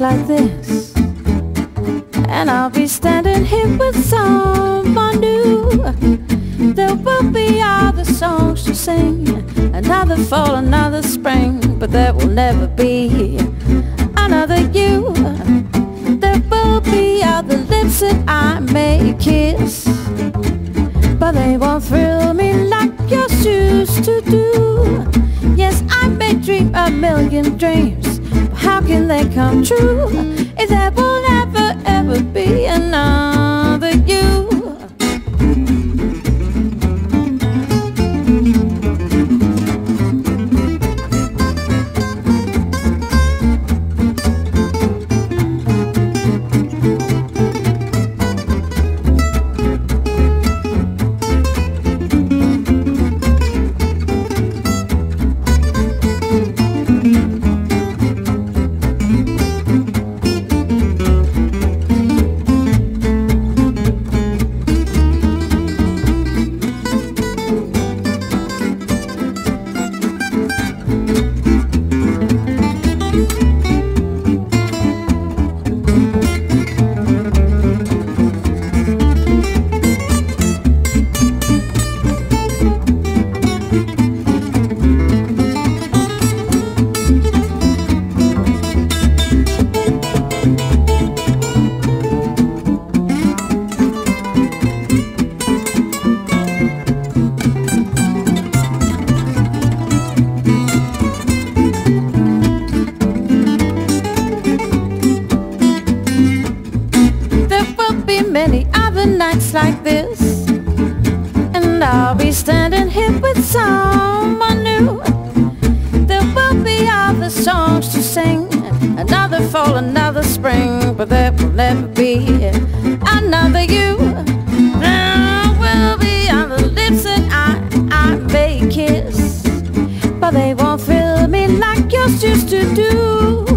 like this. And I'll be standing here with someone new. There will be other songs to sing, another fall, another spring, but there will never be another you. There will be other lips that I may kiss, but they won't thrill me like yours used to do. Yes, I may dream a million dreams, how can they come true? If there will never ever be another many other nights like this. And I'll be standing here with someone new. There will be other songs to sing Another fall, another spring But there will never be another you. There will be other lips that I, I may kiss But they won't thrill me like yours used to do